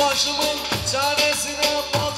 başımın çaresine bakayım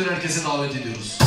Bütün herkesi davet ediyoruz.